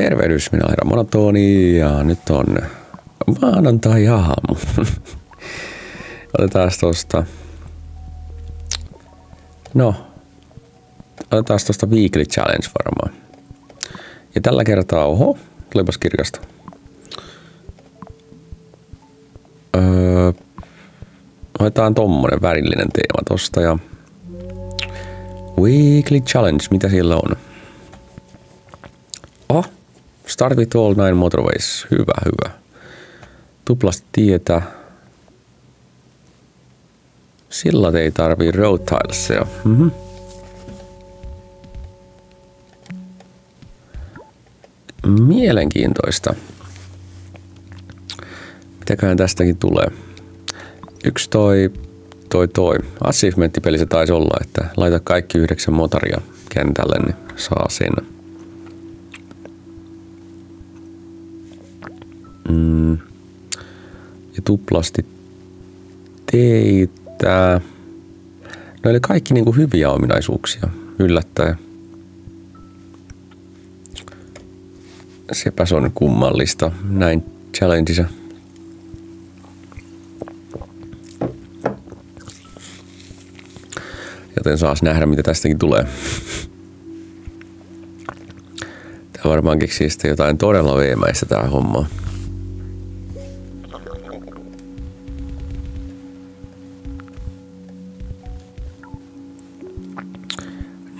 Tervehdys, minä olen Monotoni ja nyt on maanantai-aamu. Otetaan tosta. No, otetaan tosta Weekly Challenge varmaan. Ja tällä kertaa, oho, tulipas kirkasta. Öö, otetaan tommonen värillinen teema tosta ja Weekly Challenge, mitä siellä on? Oh, Start with all nine motorways. Hyvä, hyvä. Tuplasti tietä. Sillat ei tarvii road tilesia. Mm-hmm. Mielenkiintoista. Mitäköhän tästäkin tulee? Yksi toi, toi, toi. Achievementtipeli se taisi olla, että laita kaikki yhdeksän motoria kentälle, niin saa sen. Mm, ja tuplasti teitä. No eli kaikki niin kuin hyviä ominaisuuksia yllättäen. Sepäs on kummallista näin challengeissa. Joten saas nähdä, mitä tästäkin tulee. Tämä varmaan keksii sitten jotain todella veemäistä tämä homma.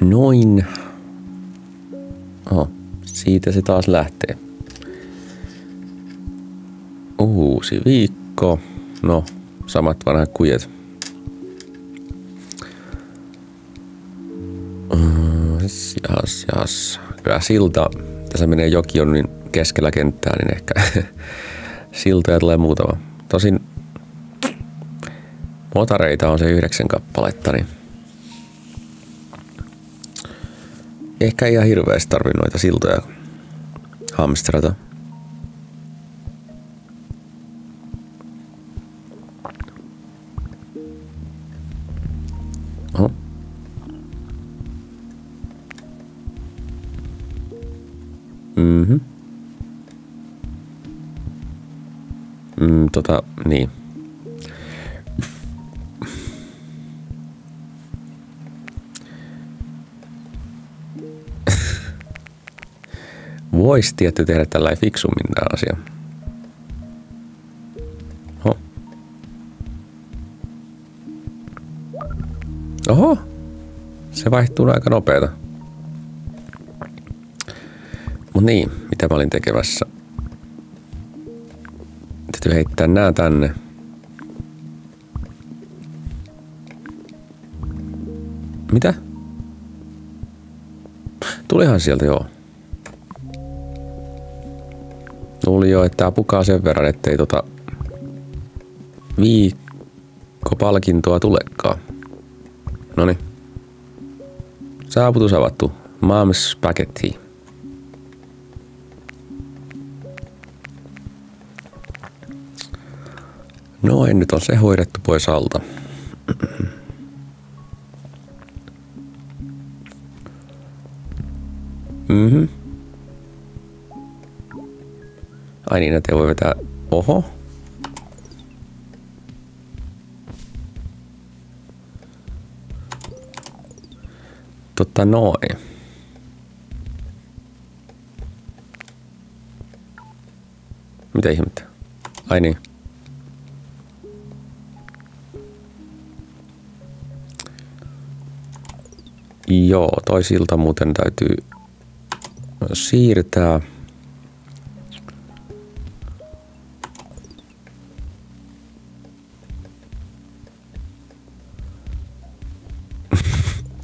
Noin. Oho, siitä se taas lähtee. Uusi viikko. No, samat vanhat kujet. Jas, jas. Kyllä silta, tässä menee joki on niin keskellä kenttää, niin ehkä siltoja tulee muutama. Tosin motareita on se yhdeksän kappaletta, niin ehkä ihan hirveästi tarvi noita siltoja hamstrata. Oho. Mhm. Mm, tota, niin. Voisi tietty tehdä tällä fiksummin tämä asia. Oho. Oho. Se vaihtuu aika nopeeta. Mut niin, mitä mä olin tekemässä? Täytyy heittää nää tänne. Mitä? Tulihan sieltä joo. Jo, että apukaa sen verran, ettei tota viikkopalkintoa tulekaan. Noni. Saavutus avattu. Mom's Spaghetti. Noin, nyt on se hoidettu pois alta. Ai niin, että voi vetää... Oho. Totta noin. Mitä ihmettä? Ai niin. Joo, toi silta muuten täytyy siirtää.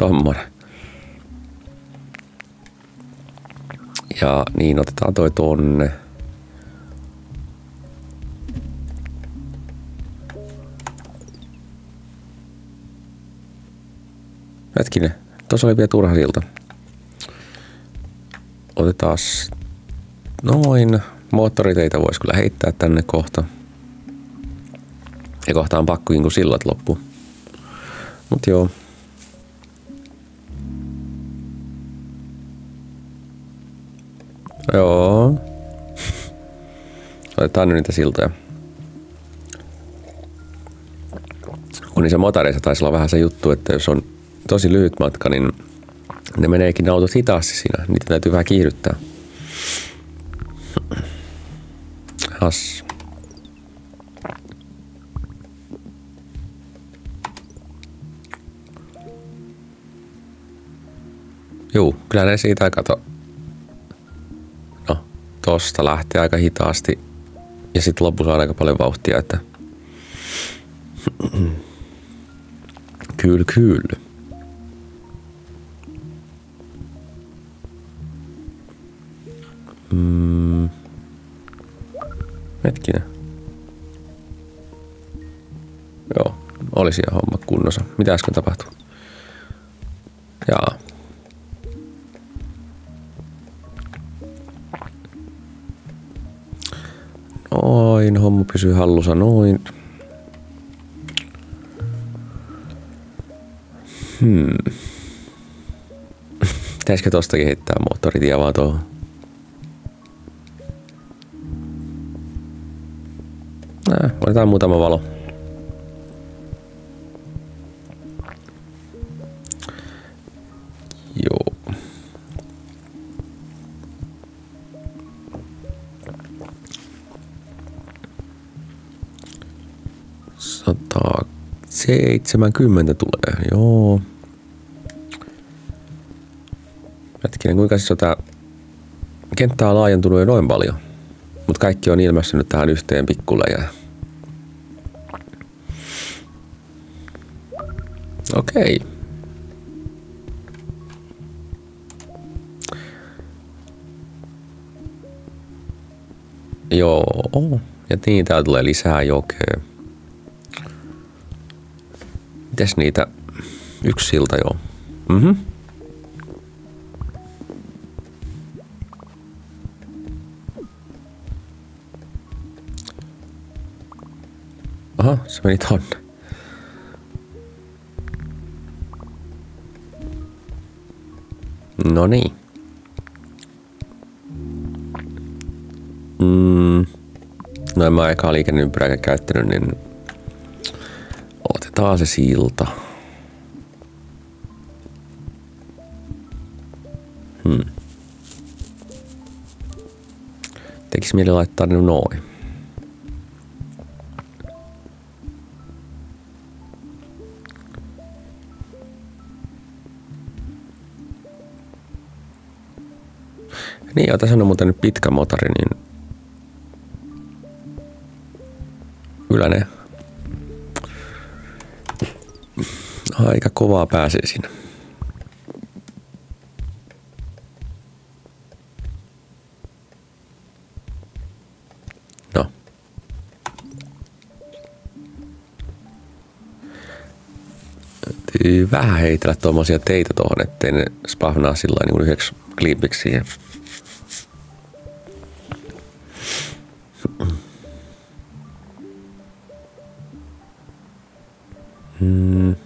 Tommonen. Ja niin, otetaan toi tonne. Hetkinen, tuossa oli vielä turha silta. Otetaan noin. Moottoriteitä voisi kyllä heittää tänne kohta. Ja kohta on pakko kun sillat loppu. Mut Joo. Otetaan nyt niitä siltoja. Kun niissä motareissa taisi olla vähän se juttu, että jos on tosi lyhyt matka, niin ne meneekin ne autot hitaasti siinä. Niitä täytyy vähän kiihdyttää. Has. Juu, kyllä ne siitä kato. No, tosta lähtee aika hitaasti. Ja sitten lopussa on aika paljon vauhtia, että kyllä, kyllä. Mm. Hetkinen. Joo, olisi jo homma kunnossa. Mitä äsken tapahtui? Jaa. Noin, homma pysyy hallussa, noin. Hmm. Pitäisikö tostakin heittää moottoritie vaan tuohon? Nää, otetaan muutama valo. 70 tulee, joo. Hetkinen, kuinka siis tota, kenttä on laajentunut jo noin paljon, mutta kaikki on ilmestynyt tähän yhteen pikkulejään. Okei. Okay. Joo, ja niin täällä tulee lisää jokea. Mites niitä? Yksi silta joo. Mhm. Aha, se meni tonne. No niin. Mm. No en mä ekaa liikenneympyrääkään käyttänyt, niin otetaan se silta. Hmm. Tekis mieli laittaa ne noin. Niin, joo, tässä on muuten pitkä motori, niin kyllä ne aika kovaa pääsee sinne. No. Täytyy vähän heitellä tuommoisia teitä tuohon, ettei ne spahnaa sillä niin yhdeksi kliipiksi siihen. Mm.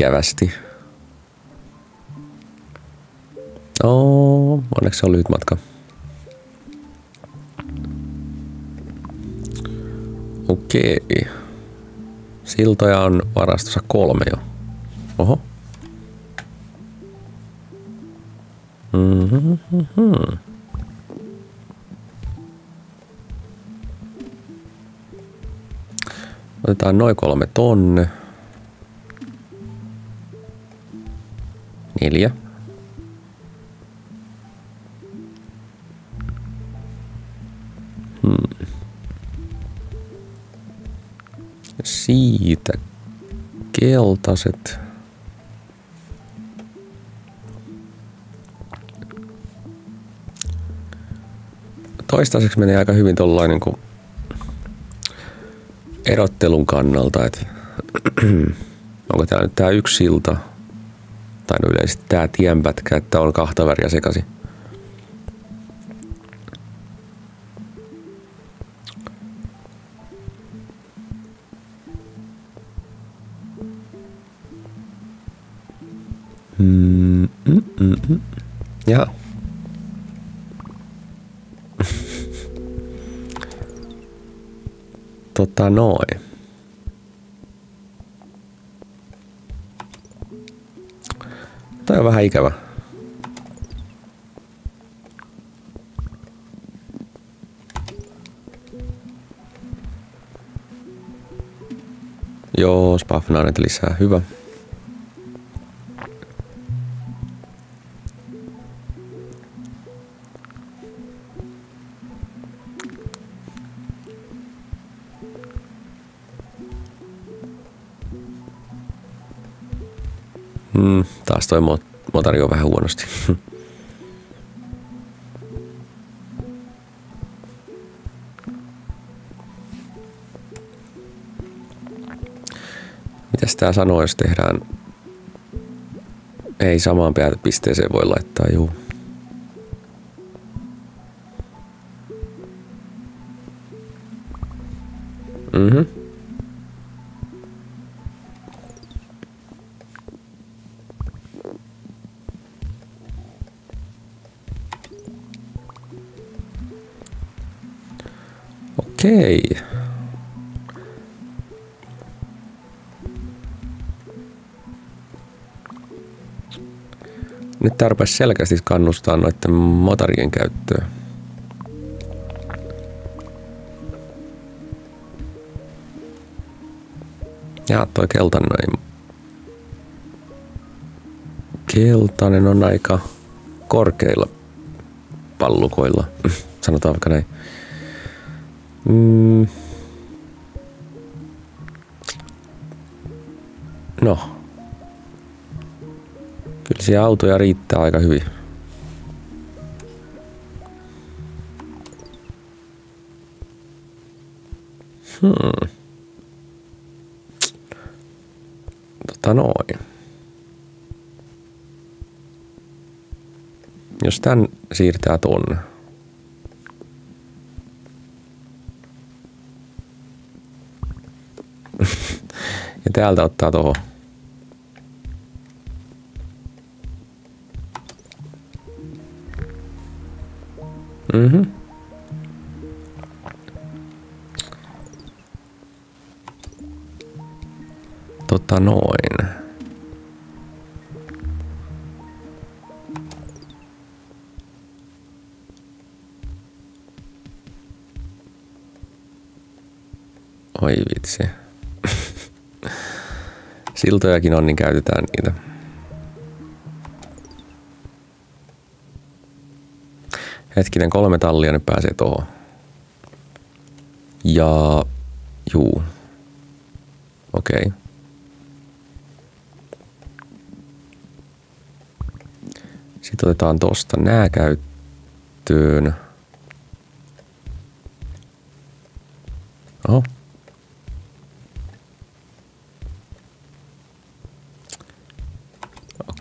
Ikävästi. Oh, onneksi se on lyhyt matka. Okei. Siltoja on varastossa kolme jo. Oho. Mm-hmm. Otetaan noin kolme tonne. Neljä. Hmm. Siitä keltaiset. toistaiseksi menee aika hyvin tuollainen kuin erottelun kannalta, että onko tämä nyt tämä yksi silta ottaen yleisesti tämä tienpätkä, että on kahta väriä sekaisin. Mm, mm, mm, mm. Jaha. tota noin. Tämä on vähän ikävä. Joo, Spafnanet lisää. Hyvä. Toi motari on vähän huonosti. Mitäs tää sanoo, jos tehdään... Ei samaan pisteeseen voi laittaa, juu. Mhm. Okei. Nyt tarpeeksi selkeästi kannustaa noiden motorien käyttöä. Ja toi keltainen Keltainen on aika korkeilla pallukoilla, sanotaan vaikka näin. Mm. No. Kyllä siellä autoja riittää aika hyvin. Hmm. Tota noin. Jos tän siirtää tonne. Täältä ottaa tuohon. Mhm. Tota noin. Oi vitsi. Siltojakin on, niin käytetään niitä. Hetkinen, kolme tallia nyt pääsee tuohon. Ja juu. Okei. Okay. Sitten otetaan tosta nää käyttöön.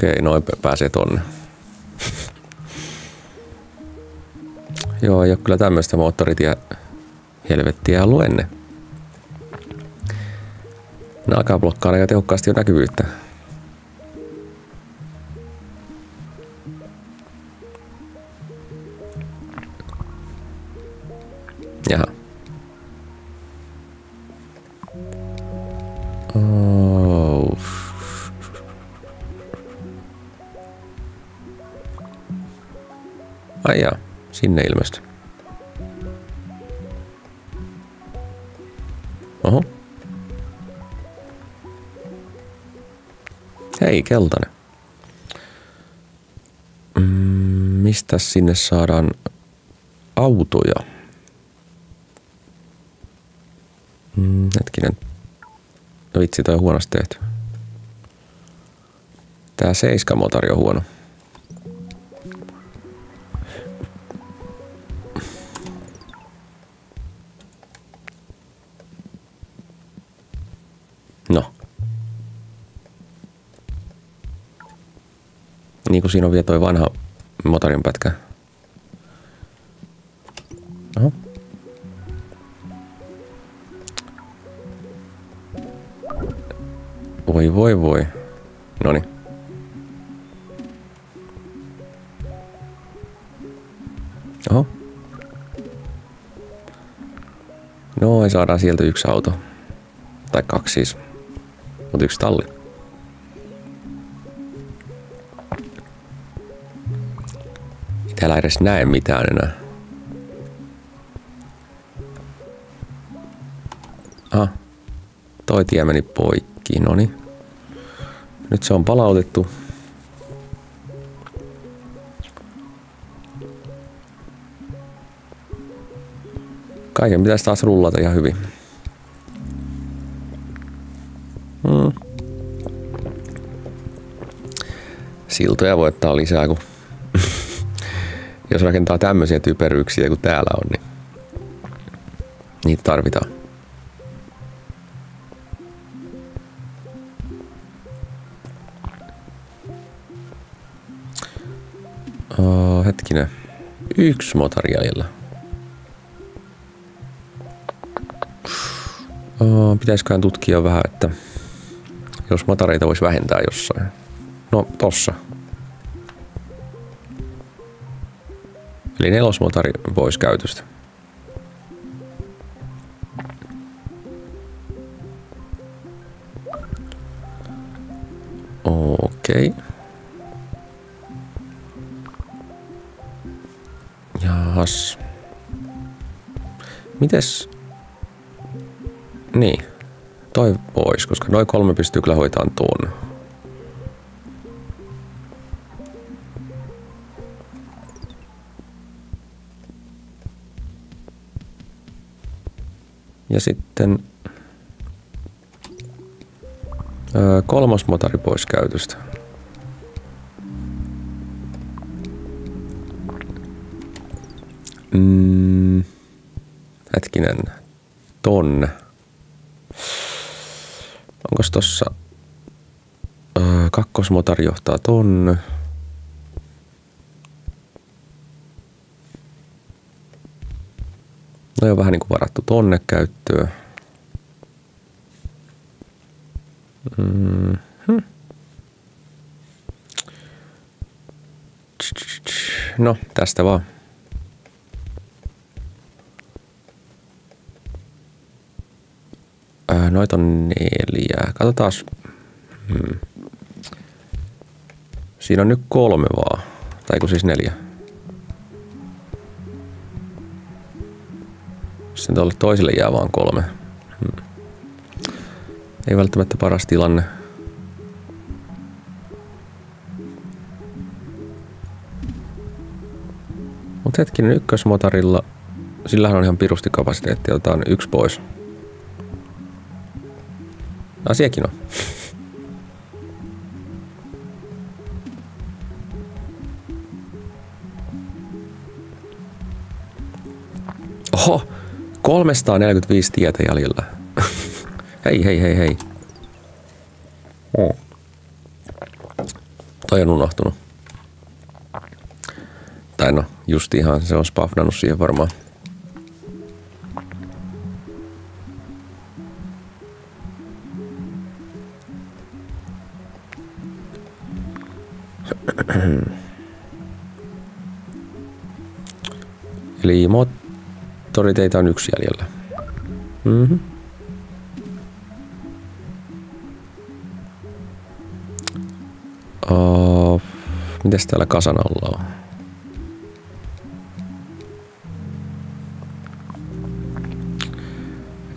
Okei, noin pääsee tonne. Joo, ei ole kyllä tämmöistä moottoritie helvettiä ollut ennen. Ne alkaa blokkaa aika tehokkaasti jo näkyvyyttä. Ai jaa, sinne ilmestyi. Oho. Hei, keltainen. Mm, mistä sinne saadaan autoja? Mm, hetkinen. No vitsi, toi on huonosti tehty. Tää seiskamotori on huono. Niin kuin siinä on vielä toi vanha motorin pätkä. Aha. Voi voi voi. Noni. Oho. No, saadaan sieltä yksi auto. Tai kaksi siis. Mutta yksi talli. Täällä edes näe mitään enää. Ah, toi tie meni poikki, noni. Nyt se on palautettu. Kaiken pitäisi taas rullata ihan hyvin. Hmm. Siltoja voi ottaa lisää, kun jos rakentaa tämmöisiä typeryyksiä kuin täällä on, niin niitä tarvitaan. Oh, hetkinen. Yksi motori jäljellä. Oh, pitäisiköhän tutkia vähän, että jos motoreita voisi vähentää jossain. No, tossa. Eli nelosmotori pois käytöstä. Okei. Okay. Jahas. Mites? Niin. Toi pois, koska noin kolme pystyy kyllä hoitamaan tuon. Ja sitten kolmas motori pois käytöstä. Mm, hetkinen, tonne. Onko tossa öö, kakkosmotori johtaa tonne? No on vähän niin kuin varattu tonne käyttöön. Mm-hmm. No, tästä vaan. Öö, noit on neljä. Katsotaan. Hmm. Siinä on nyt kolme vaan. Tai kun siis neljä. Sitten tuolle toiselle jää vaan kolme. Hmm. Ei välttämättä paras tilanne. Mutta hetkinen, ykkösmotorilla, sillähän on ihan pirusti kapasiteetti, otetaan yksi pois. Asiakin on. 345 tietä jäljellä. hei, hei, hei, hei. Oh. Toi on unohtunut. Tai no, just ihan se on spafnannut siihen varmaan. Moottoriteitä on yksi jäljellä. Mm-hmm. Oh, mites täällä kasan alla on?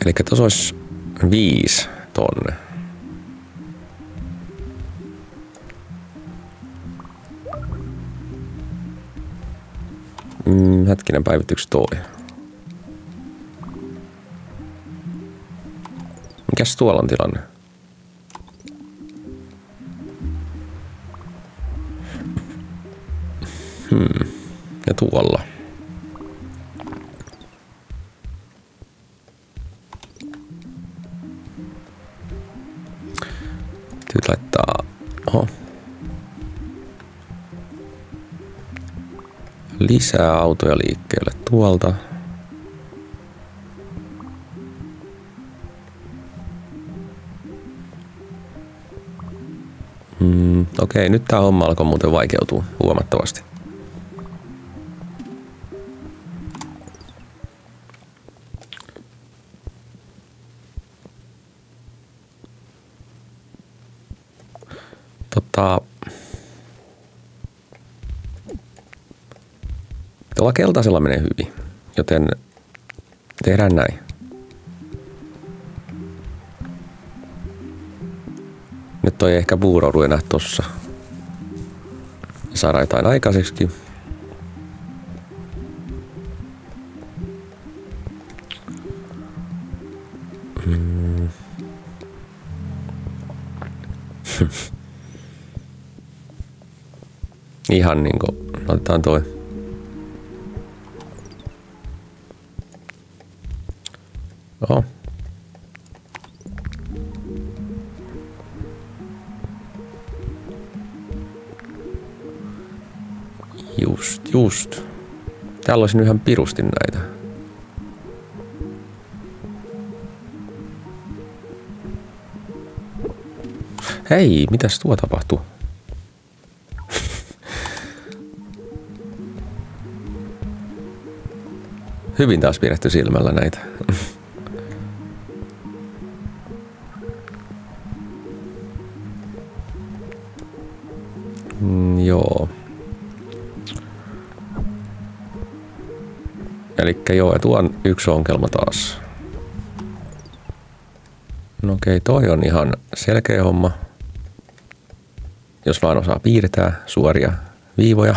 Eli tuossa olisi viisi tonne. Mm, hetkinen päivityksi toi. Mikäs tuolla on tilanne? Hmm. Ja tuolla. Täytyy laittaa... Oho. Lisää autoja liikkeelle tuolta. Okei, nyt tämä homma alkoi muuten vaikeutua huomattavasti. Tota... Tuolla keltaisella menee hyvin, joten tehdään näin. Nyt toi ehkä buuroudu enää tossa. Saadaan jotain aikaiseksi. Mm. Ihan niinku, otetaan toi. Just. Täällä olisi ihan pirusti näitä. Hei, mitäs tuo tapahtuu? Hyvin taas pidetty silmällä näitä. mm, joo. Eli joo, tuo on yksi ongelma taas. No okei, toi on ihan selkeä homma. Jos vaan osaa piirtää suoria viivoja.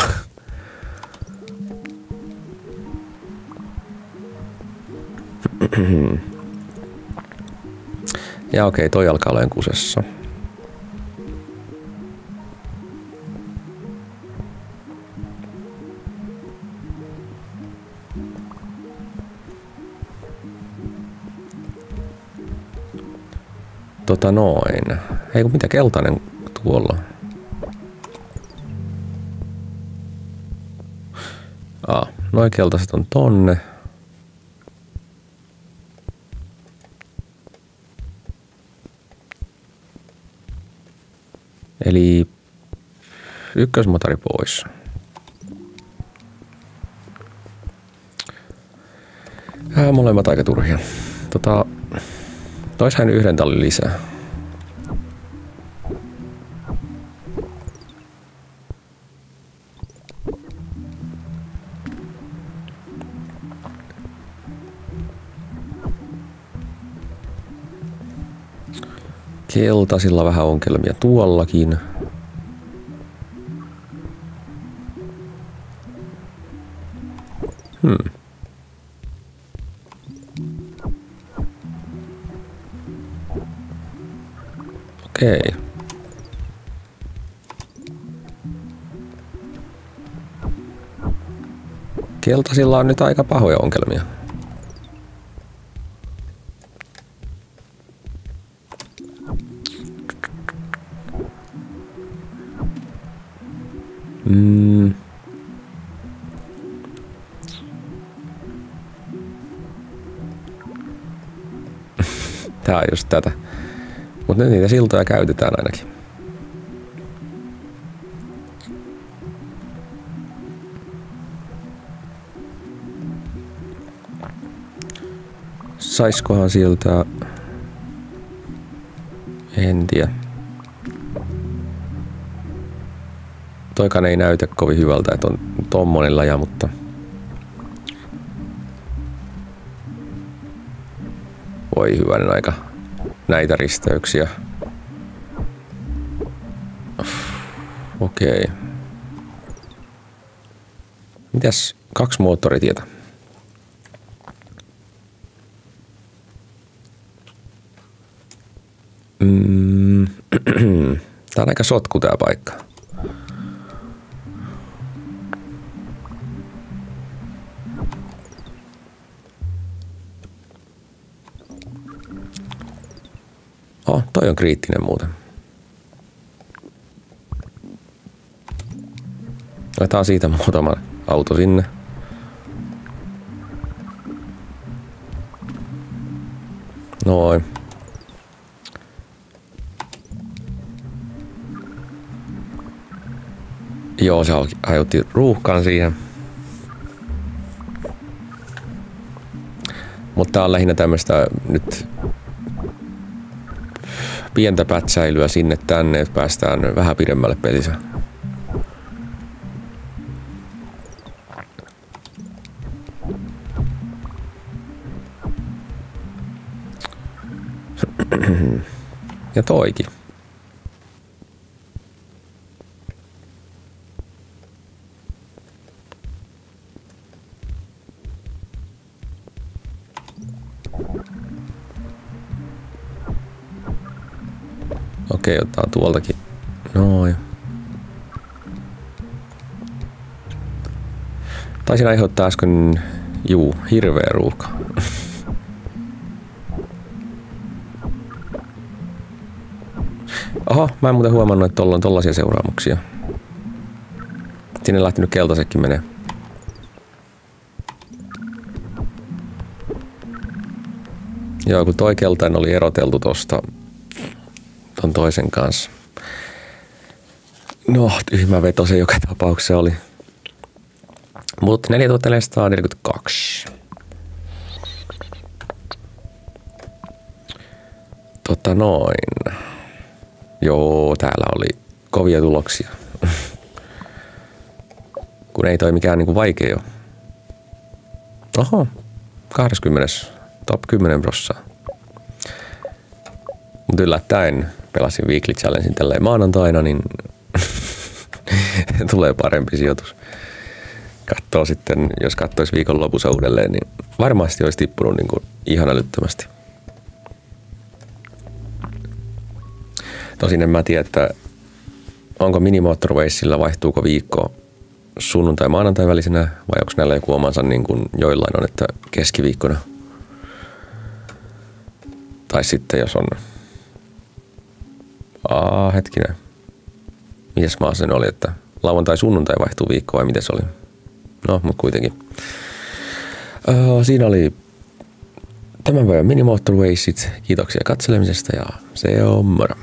Ja okei, toi alkaa olemaan kusessa. Tota noin. Ei kun mitä keltainen tuolla. Ah, noin keltaiset on tonne. Eli ykkösmotari pois. Ja molemmat aika turhia. Tota, toishan yhden tallin lisää. Keltaisilla vähän ongelmia tuollakin. Hmm. Okei. Okay. Keltaisilla on nyt aika pahoja ongelmia. On just tätä. Mutta niitä siltoja käytetään ainakin. Saiskohan sieltä... En tiedä. Toikaan ei näytä kovin hyvältä, että on tommonen läjä, mutta... Voi hyvänen aika näitä risteyksiä. Okei. Okay. Mitäs kaksi moottoritietä? Mm. Tää on aika sotku tää paikka. Oh, toi on kriittinen muuten. Otetaan siitä muutama auto sinne. Noin. Joo, se aiheutti ruuhkaan siihen. Mutta tää on lähinnä tämmöistä nyt pientä pätsäilyä sinne tänne, että päästään vähän pidemmälle pelissä. Ja toikin. Okei, otetaan tuoltakin. Noin. Taisin aiheuttaa äsken, juu, hirveä ruuhka. Oho, mä en muuten huomannut, että tuolla on tollaisia seuraamuksia. Sinne lähtenyt keltaisekin menee. Joo, kun toi keltainen oli eroteltu tosta ton toisen kanssa. No, tyhmä veto se joka tapauksessa oli. Mutta 4442. Tota noin. Joo, täällä oli kovia tuloksia. Kun ei toi mikään niinku vaikea ole. Oho, 20. top 10 prossaa. Mutta yllättäen pelasin Weekly Challengein tälleen maanantaina, niin tulee parempi sijoitus. Katsoo sitten, jos katsoisi viikon lopussa uudelleen, niin varmasti olisi tippunut niin kuin ihan älyttömästi. Tosin en mä tiedä, että onko minimoottorweissillä vaihtuuko viikko sunnuntai maanantai välisenä vai onko näillä joku omansa niin kuin joillain on, että keskiviikkona. Tai sitten jos on Aa, hetkinen. Mitäs maa sen oli, että lauantai sunnuntai vaihtuu viikko vai miten se oli? No, mutta kuitenkin. Öö, siinä oli tämän päivän Mini Motorwaysit. Kiitoksia katselemisesta ja se on moro.